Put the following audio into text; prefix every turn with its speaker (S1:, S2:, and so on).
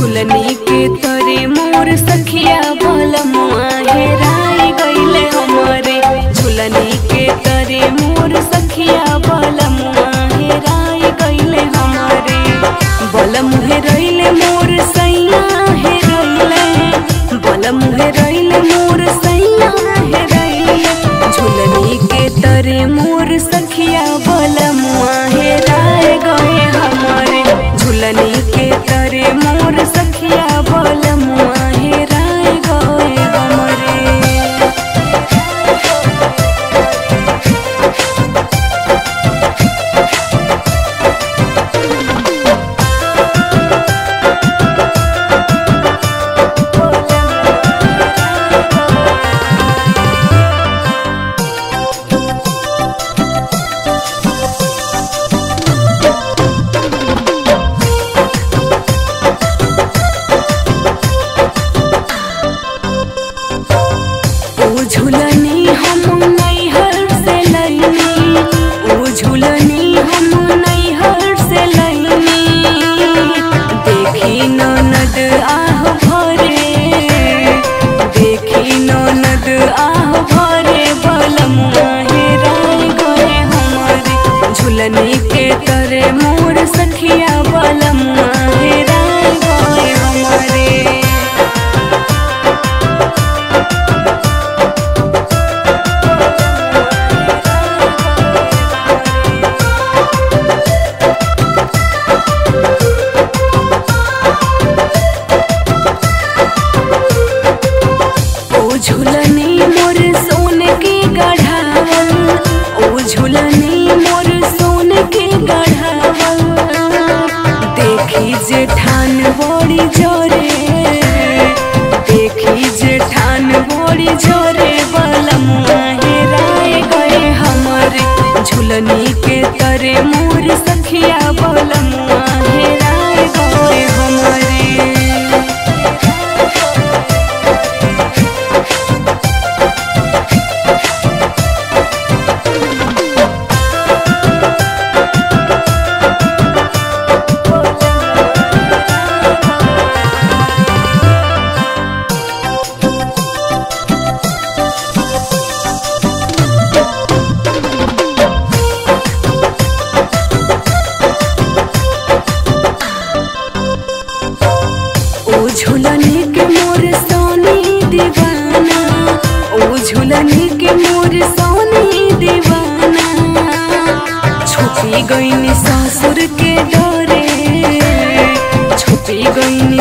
S1: फुलनी के तोरे मोर सखिया भल मुआहे, राय गईले हमारे। फुलनी के तोरे मोर सखिया भल मुआहे, राय गईले हमारे। बल मुहे रईले मोर सैया हे रईले बल मुहे हमारे जेठान बड़ी जोरे छुपी गईनी ससुर के डरे छुपी गईनी